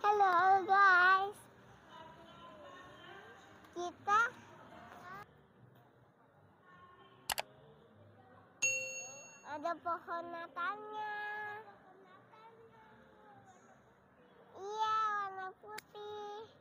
Hello guys. Kita ada pohon natalnya. Iya, warna putih.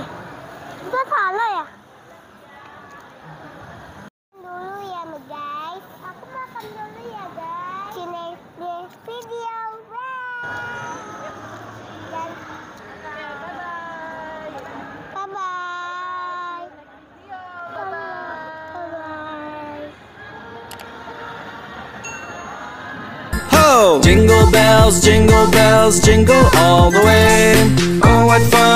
Itu salah ya? Dulu ya guys. Aku makan dulu ya guys. Sini di video. Bye. Dan bye bye. Bye bye. Ho! Jingle bells, jingle bells, jingle all the way. Oh, what fun it